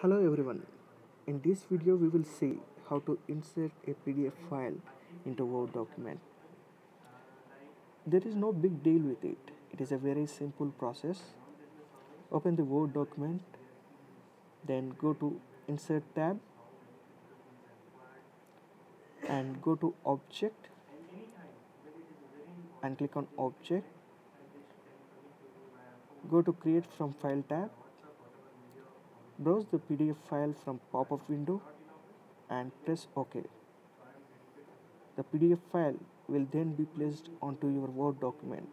Hello everyone. In this video we will see how to insert a PDF file into Word document. There is no big deal with it. It is a very simple process. Open the Word document, then go to Insert tab and go to Object and click on Object. Go to Create from File tab Browse the PDF file from pop-up window and press OK. The PDF file will then be placed onto your Word document.